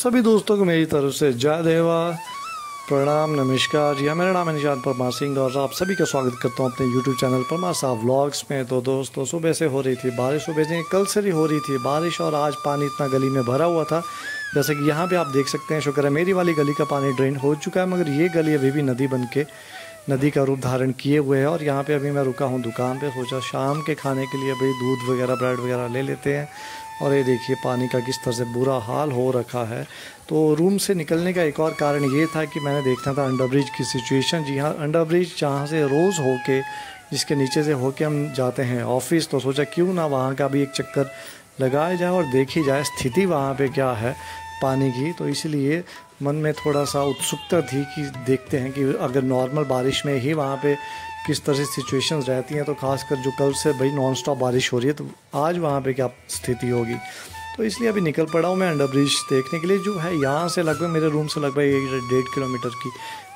सभी दोस्तों को मेरी तरफ़ से जय देवा। प्रणाम, नमस्कार। यह मेरा नाम है निशान परमार सिंह और आप सभी का स्वागत करता हूँ अपने यूट्यूब चैनल परमार साहब व्लॉग्स में। तो दोस्तों, सुबह से हो रही थी बारिश, सुबह से कल से ही हो रही थी बारिश और आज पानी इतना गली में भरा हुआ था। जैसे कि यहाँ पे आप देख सकते हैं, शुक्र है मेरी वाली गली का पानी ड्रेन हो चुका है, मगर ये गली अभी भी नदी बन के नदी का रूप धारण किए हुए है और यहाँ पे अभी मैं रुका हूँ दुकान पे। सोचा शाम के खाने के लिए अभी दूध वगैरह, ब्रेड वगैरह ले लेते हैं। और ये देखिए पानी का किस तरह से बुरा हाल हो रखा है। तो रूम से निकलने का एक और कारण ये था कि मैंने देखना था अंडर ब्रिज की सिचुएशन। जी हाँ अंडर ब्रिज जहाँ से रोज़ होके, जिसके नीचे से होके हम जाते हैं ऑफ़िस तो सोचा क्यों ना वहाँ का भी एक चक्कर लगाया जाए और देखी जाए स्थिति वहाँ पे क्या है पानी की। तो इसलिए मन में थोड़ा सा उत्सुकता थी कि देखते हैं कि अगर नॉर्मल बारिश में ही वहाँ पे किस तरह से सिचुएशंस रहती हैं तो खासकर जो कल से भाई नॉन स्टॉप बारिश हो रही है तो आज वहाँ पे क्या स्थिति होगी? तो इसलिए अभी निकल पड़ा हूँ मैं अंडर ब्रिज देखने के लिए, जो है यहाँ से लगभग, मेरे रूम से लगभग एक डेढ़ किलोमीटर की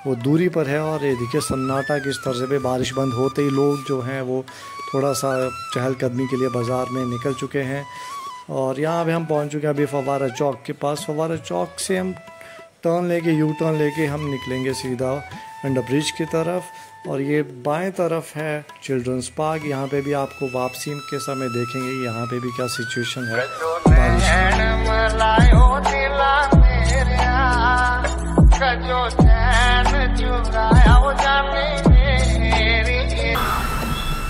वो दूरी पर है और ये देखिए सन्नाटा किस तरह से भाई बारिश बंद होते ही लोग जो हैं वो थोड़ा सा चहलकदमी के लिए बाज़ार में निकल चुके हैं। और यहाँ पे हम पहुँच चुके हैं अभी फवारा चौक के पास। फवारा चौक से हम टर्न लेके यू टर्न लेके हम निकलेंगे सीधा अंडर ब्रिज की तरफ़। और ये बाएँ तरफ़ है चिल्ड्रंस पार्क यहाँ पे भी आपको वापसी के समय देखेंगे यहाँ पे भी क्या सिचुएशन है।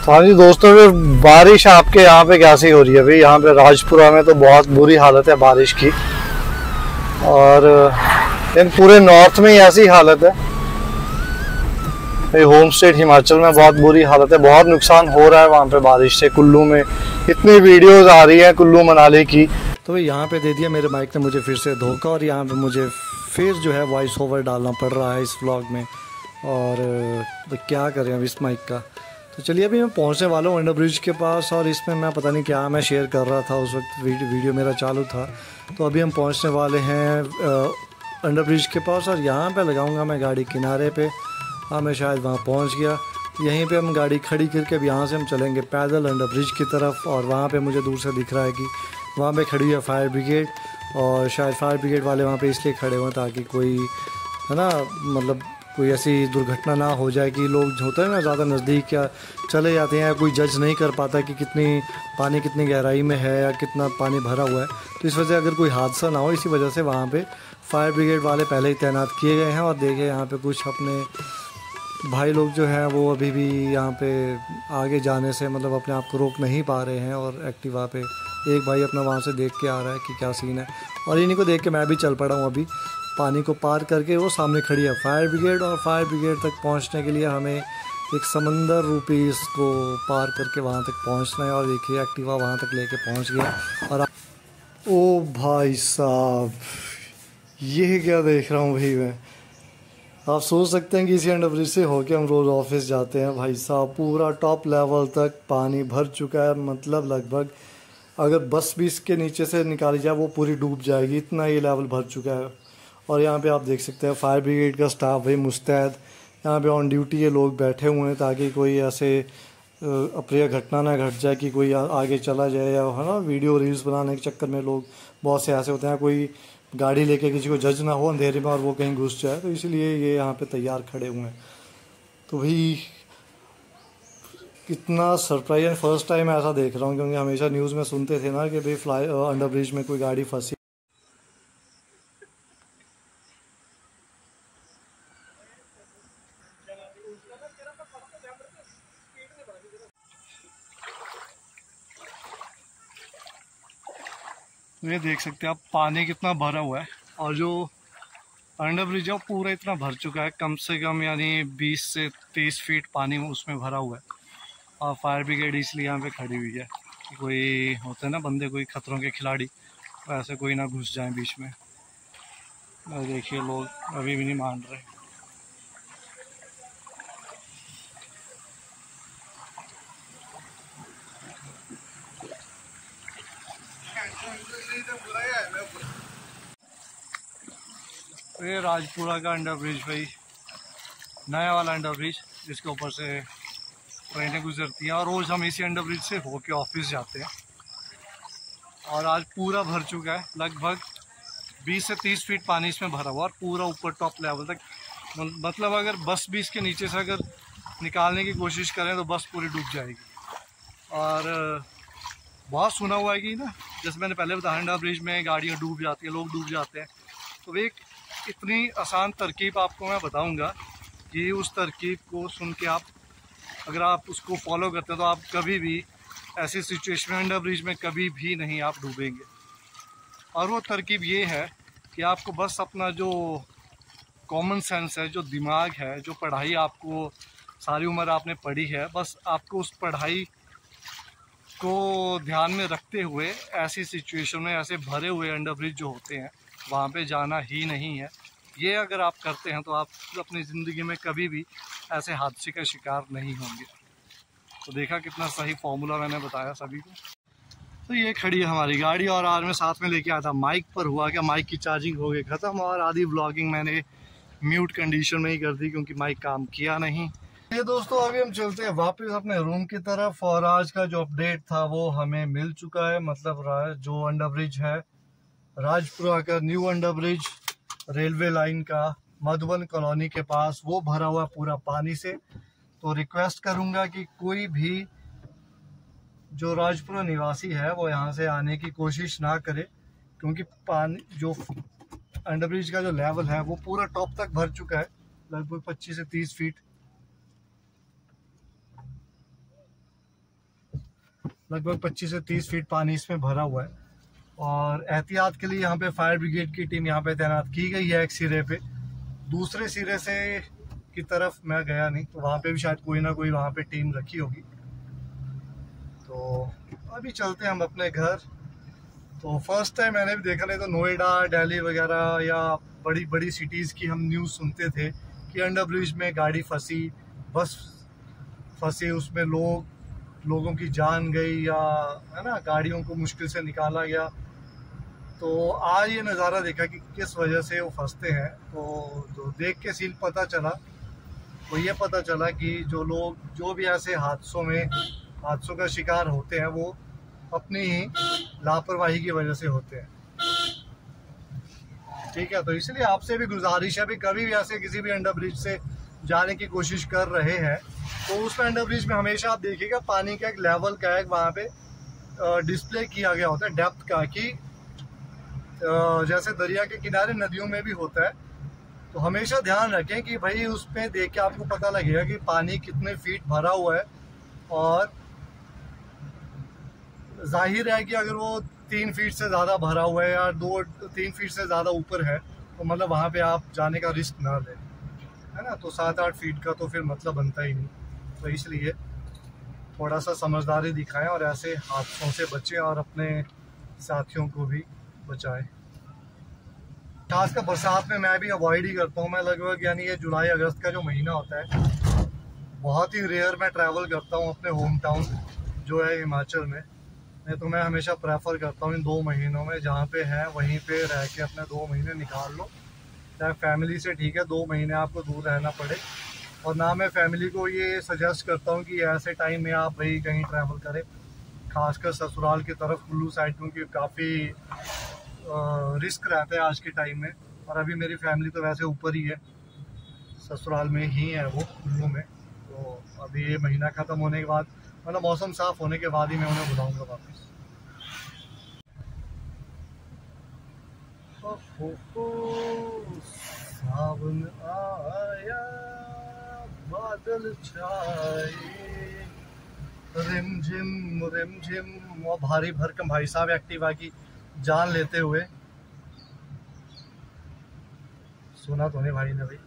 हाँ जी दोस्तों बारिश आपके यहाँ पे कैसी हो रही है? भाई, यहाँ पे राजपुरा में तो बहुत बुरी हालत है बारिश की। और लेकिन पूरे नॉर्थ में ऐसी हालत है। होम स्टेट हिमाचल में बहुत बुरी हालत है, बहुत नुकसान हो रहा है वहाँ पे बारिश से, कुल्लू में। इतनी वीडियोस आ रही है कुल्लू मनाली की। तो यहाँ पे दे दिया, मेरे माइक ने मुझे फिर से धोखा और यहाँ पे मुझे फिर जो है वॉइस ओवर डालना पड़ रहा है इस व्लॉग में। और तो क्या करें अब इस माइक का? तो चलिए अभी मैं पहुँचने वाला हूँ अंडर ब्रिज के पास और इसमें मैं पता नहीं क्या मैं शेयर कर रहा था उस वक्त वीडियो मेरा चालू था। तो अभी हम पहुँचने वाले हैं अंडर ब्रिज के पास और यहाँ पे लगाऊँगा मैं गाड़ी किनारे पे। हाँ मैं शायद वहाँ पहुँच गया। यहीं पे हम गाड़ी खड़ी करके अब यहाँ से हम चलेंगे पैदल अंडर ब्रिज की तरफ़ और वहाँ पे मुझे दूर से दिख रहा है कि वहाँ पे खड़ी है फायर ब्रिगेड और शायद फायर ब्रिगेड वाले वहाँ पे इसलिए खड़े हुए ताकि कोई, है ना मतलब कोई ऐसी दुर्घटना ना हो जाए कि लोग होते हैं ना ज़्यादा नज़दीक या चले जाते हैं या कोई जज नहीं कर पाता कि कितनी पानी कितनी गहराई में है या कितना पानी भरा हुआ है। तो इस वजह अगर कोई हादसा ना हो, इसी वजह से वहाँ पे फायर ब्रिगेड वाले पहले ही तैनात किए गए हैं और देखे यहाँ पे कुछ अपने भाई लोग जो हैं वो अभी भी यहाँ पे आगे जाने से मतलब अपने आप को रोक नहीं पा रहे हैं और एक्टिवा पे एक भाई अपना वहाँ से देख के आ रहा है कि क्या सीन है। और इन्हीं को देख के मैं भी चल पड़ा हूँ अभी। पानी को पार करके वो सामने खड़ी है फायर ब्रिगेड और फायर ब्रिगेड तक पहुँचने के लिए हमें एक समंदर रूपी इसको पार करके वहाँ तक पहुँचना है और देखिए एक्टिवा वहाँ तक लेके पहुँच गया। और ओ भाई साहब। ये क्या देख रहा हूँ भाई मैं? आप सोच सकते हैं कि इसी अंडर ब्रिज से होके हम रोज़ ऑफ़िस जाते हैं। भाई साहब, पूरा टॉप लेवल तक पानी भर चुका है। मतलब लगभग अगर बस भी इसके नीचे से निकाली जाए, वो पूरी डूब जाएगी। इतना ये लेवल भर चुका है। और यहाँ पे आप देख सकते हैं, फायर ब्रिगेड का स्टाफ भाई मुस्तैद। यहाँ पे ऑन ड्यूटी ये लोग बैठे हुए हैं ताकि कोई ऐसे अप्रिय घटना ना घट जाए कि कोई आगे चला जाए या, है ना, वीडियो रील्स बनाने के चक्कर में लोग, बहुत से ऐसे होते हैं। कोई गाड़ी लेके किसी को जज ना हो, अंधेरे में और वो कहीं घुस जाए तो इसलिए ये यहाँ पे तैयार खड़े हुए हैं। तो भाई, कितना सरप्राइज़ फ़र्स्ट टाइम ऐसा देख रहा हूँ, क्योंकि हमेशा न्यूज़ में सुनते थे ना कि भाई फ्लाई अंडर ब्रिज में कोई गाड़ी फंसी। तो ये देख सकते हैं आप, पानी कितना भरा हुआ है और जो अंडर ब्रिज है पूरा इतना भर चुका है, कम से कम यानी 20 से 30 फीट पानी उसमें भरा हुआ है। और फायर ब्रिगेड इसलिए यहाँ पे खड़ी हुई है कि कोई होते हैं ना बंदे, कोई खतरों के खिलाड़ी तो ऐसे कोई ना घुस जाए बीच में। देखिए लोग, अभी भी नहीं मान रहे। ये राजपुरा का अंडर ब्रिज भाई। नया वाला अंडर ब्रिज जिसके ऊपर से ट्रेनें गुजरती हैं और रोज़ हम इसी अंडर ब्रिज से होके ऑफ़िस जाते हैं। और आज पूरा भर चुका है, लगभग 20 से 30 फीट पानी इसमें भरा हुआ और पूरा ऊपर टॉप लेवल तक। मतलब अगर बस भी इसके नीचे से अगर निकालने की कोशिश करें तो बस पूरी डूब जाएगी। और, बहुत सुना हुआ है कि ना, जैसे मैंने पहले बताया अंडा ब्रिज में गाड़ियाँ डूब जाती हैं, लोग डूब जाते हैं। तो एक इतनी आसान तरकीब आपको मैं बताऊँगा कि उस तरकीब को सुन के आप, अगर आप उसको फॉलो करते हैं तो आप कभी भी ऐसी सिचुएशन में अंडर ब्रिज में कभी भी नहीं आप डूबेंगे। और वो तरकीब ये है कि आपको बस अपना जो कॉमन सेंस है, जो दिमाग है, जो पढ़ाई आपको सारी उम्र आपने पढ़ी है, बस आपको उस पढ़ाई को ध्यान में रखते हुए ऐसी सिचुएशन में, ऐसे भरे हुए अंडर ब्रिज जो होते हैं वहाँ पे जाना ही नहीं है। ये अगर आप करते हैं तो आप अपनी ज़िंदगी में कभी भी ऐसे हादसे का शिकार नहीं होंगे। तो देखा कितना सही फॉर्मूला मैंने बताया सभी को। तो ये खड़ी है हमारी गाड़ी और आज मैं साथ में लेके आया था माइक पर। हुआ क्या? माइक की चार्जिंग हो गई ख़त्म और आधी ब्लॉगिंग मैंने म्यूट कंडीशन में ही कर दी क्योंकि माइक काम किया नहीं। ये दोस्तों, अभी हम चलते हैं वापस अपने रूम की तरफ़ और आज का जो अपडेट था वो हमें मिल चुका है। मतलब जो अंडर ब्रिज है राजपुरा का new under bridge railway line का मधुबन कॉलोनी के पास, वो भरा हुआ पूरा पानी से। तो रिक्वेस्ट करूँगा कि कोई भी जो राजपुरा निवासी है, वो यहाँ से आने की कोशिश ना करे, क्योंकि पानी, जो अंडरब्रिज का जो लेवल है, वो पूरा टॉप तक भर चुका है, लगभग 25 से 30 फीट। लगभग 25 से 30 फीट पानी इसमें भरा हुआ है। और एहतियात के लिए यहाँ पे फायर ब्रिगेड की टीम यहाँ पे तैनात की गई है एक सिरे पे। दूसरे सिरे से की तरफ़ मैं गया नहीं तो वहाँ पे भी शायद कोई ना कोई वहाँ पे टीम रखी होगी। तो अभी चलते हैं हम अपने घर। तो फ़र्स्ट टाइम मैंने भी देखा नहीं तो नोएडा, दिल्ली वगैरह या बड़ी बड़ी सिटीज़ की हम न्यूज़ सुनते थे कि अंडर ब्रिज में गाड़ी फंसी, बस फंसी, उसमें लोग लोगों की जान गई या, है ना, गाड़ियों को मुश्किल से निकाला गया। तो आज ये नज़ारा देखा कि किस वजह से वो फंसते हैं। तो जो देख के सीन पता चला तो ये पता चला कि जो लोग, जो भी ऐसे हादसों में, हादसों का शिकार होते हैं, वो अपनी ही लापरवाही की वजह से होते हैं। ठीक है तो इसलिए आपसे भी गुजारिश है भी कभी भी ऐसे किसी भी अंडर ब्रिज से जाने की कोशिश कर रहे हैं। तो उस अंडर ब्रिज में हमेशा आप देखिएगा पानी का एक लेवल का एक वहाँ पे डिस्प्ले किया गया होता है डेप्थ का कि जैसे दरिया के किनारे नदियों में भी होता है। तो हमेशा ध्यान रखें कि भाई उस पर देख के आपको पता लगेगा कि पानी कितने फीट भरा हुआ है और ज़ाहिर है कि अगर वो तीन फीट से ज़्यादा भरा हुआ है या दो, तीन फीट से ज़्यादा ऊपर है तो मतलब वहाँ पे आप जाने का रिस्क ना लें। है ना? तो सात आठ फीट का तो फिर मतलब बनता ही नहीं। तो इसलिए थोड़ा सा समझदारी दिखाएँ और ऐसे हादसों से बचें और अपने साथियों को भी बचाएँ। खासकर बरसात में मैं भी अवॉइड ही करता हूँ। मैं लगभग यानी ये जुलाई, अगस्त का जो महीना होता है, बहुत ही रेयर मैं ट्रैवल करता हूँ अपने होम टाउन जो है हिमाचल में। नहीं तो मैं हमेशा प्रेफर करता हूँ इन दो महीनों में, जहाँ पे है, वहीं पे रह के अपने दो महीने निकाल लो। चाहे फैमिली से ठीक है, दो महीने आपको दूर रहना पड़े। और ना मैं फैमिली को ये सजेस्ट करता हूँ कि ऐसे टाइम में आप भाई कहीं ट्रैवल करें। खासकर ससुराल की तरफ़ कुल्लू साइड क्योंकि काफ़ी रिस्क रहता है आज के टाइम में। और अभी मेरी फैमिली तो वैसे ऊपर ही है। ससुराल में ही है वो, कुल्लू में। तो अभी ये महीना ख़त्म होने के बाद मतलब मौसम साफ़ होने के बाद ही मैं उन्हें बुलाऊँगा वापस। सावन आया। बादल छाए। रिम झिम रिम झिम और भारी भरकम भाई साहब एक्टिवा की जान लेते हुए। सुना तो नहीं भाई ने भाई।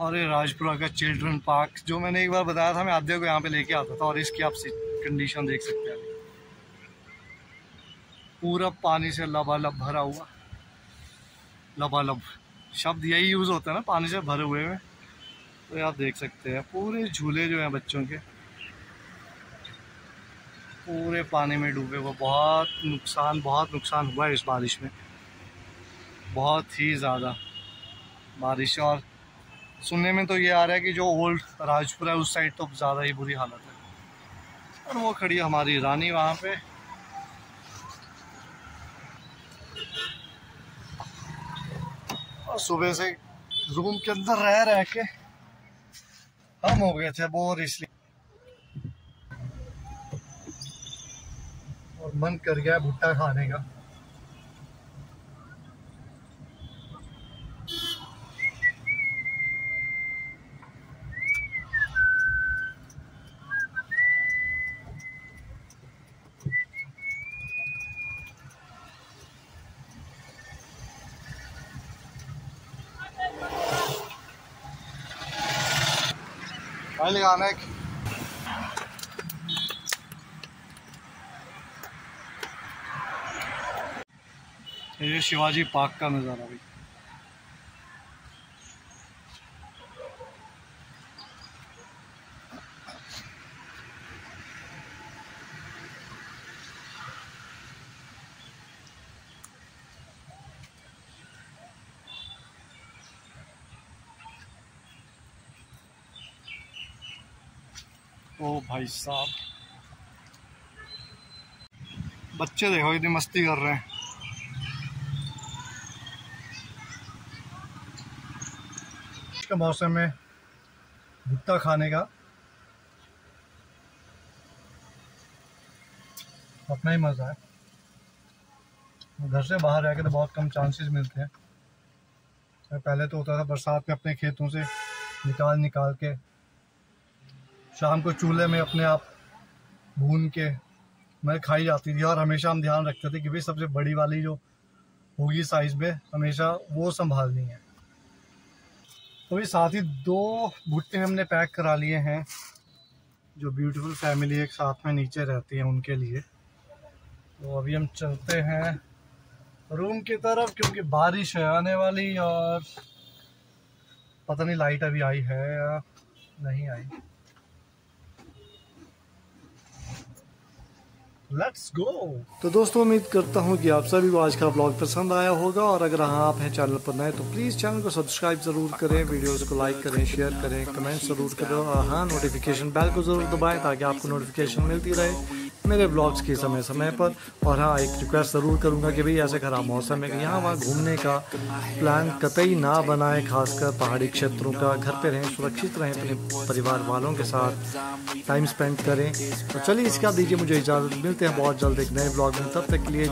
और ये राजपुरा का चिल्ड्रन पार्क, जो मैंने एक बार बताया था, मैं आद्य को यहाँ पे लेके आता था, और इसकी आप कंडीशन देख सकते हैं। पूरा पानी से लबालब भरा हुआ। लबालब। शब्द यही यूज़ होता है ना, पानी से भरे हुए में। तो आप देख सकते हैं, पूरे झूले जो हैं बच्चों के, पूरे पानी में डूबे हुए, बहुत नुकसान बहुत नुकसान हुआ है इस बारिश में। बहुत ही ज़्यादा बारिश और सुनने में तो ये आ रहा है कि जो ओल्ड राजपुरा है, उस साइड तो ज़्यादा ही बुरी हालत है। और वो खड़ी हमारी रानी वहाँ पे। और सुबह से रूम के अंदर रह रह के हम हो गए थे बोर इसलिए। और मन कर गया भुट्टा खाने का। एक ये शिवाजी पार्क का नज़ारा भाई ओ भाई साहब। बच्चे देखो इतनी मस्ती कर रहे हैं। के मौसम में भुट्टा खाने का अपना ही मज़ा है। घर से बाहर रह के तो बहुत कम चांसेस मिलते हैं। पहले तो होता था बरसात में अपने खेतों से निकाल निकाल के शाम को चूल्हे में अपने आप भून के मैं खाई जाती थी और हमेशा हम ध्यान रखते थे कि भाई सबसे बड़ी वाली जो होगी साइज़ में, हमेशा वो संभालनी है। तो भी साथ ही दो भुट्टे हमने पैक करा लिए हैं, जो ब्यूटीफुल फैमिली एक साथ में नीचे रहती है उनके लिए। तो अभी हम चलते हैं रूम की तरफ़, क्योंकि बारिश है आने वाली और पता नहीं लाइट अभी आई है या नहीं आई। लेट्स गो तो दोस्तों, उम्मीद करता हूँ कि आप सभी को आज का ब्लॉग पसंद आया होगा। और अगर हाँ आप हैं चैनल पर नए तो प्लीज़ चैनल को सब्सक्राइब ज़रूर करें वीडियोस को लाइक करें शेयर करें कमेंट ज़रूर करें और हाँ नोटिफिकेशन बेल को ज़रूर दबाएँ ताकि आपको नोटिफिकेशन मिलती रहे। मेरे ब्लॉग्स के समय समय पर। और हाँ एक रिक्वेस्ट ज़रूर करूँगा कि भाई ऐसे ख़राब मौसम है कि यहाँ वहाँ घूमने का प्लान कतई ना बनाएँ, खासकर पहाड़ी क्षेत्रों का। घर पे रहें, सुरक्षित रहें, अपने परिवार वालों के साथ टाइम स्पेंड करें। तो चलिए इसका दीजिए मुझे इजाज़त। मिलते हैं बहुत जल्द एक नए ब्लॉग में। तब तक के लिए